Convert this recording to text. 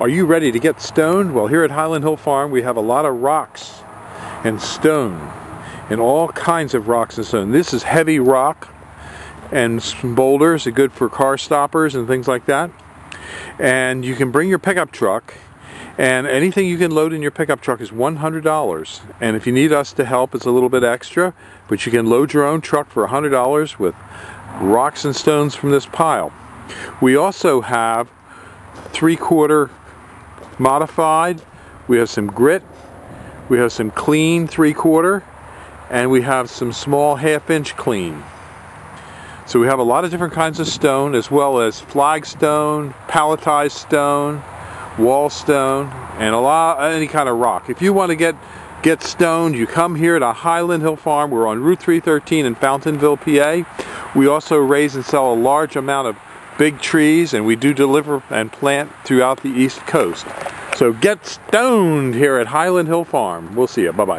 Are you ready to get stoned? Well, here at Highland Hill Farm, we have a lot of rocks and stone and all kinds of rocks and stone. This is heavy rock and boulders are good for car stoppers and things like that. And you can bring your pickup truck and anything you can load in your pickup truck is $100. And if you need us to help, it's a little bit extra, but you can load your own truck for $100 with rocks and stones from this pile. We also have three-quarter modified, we have some grit, we have some clean three quarter, and we have some small half inch clean. So we have a lot of different kinds of stone as well as flagstone, palletized stone, wall stone, and a lot any kind of rock. If you want to get get stoned, you come here to Highland Hill Farm. We're on Route 313 in Fountainville, PA. We also raise and sell a large amount of big trees and we do deliver and plant throughout the East Coast. So get stoned here at Highland Hill Farm. We'll see you. Bye-bye.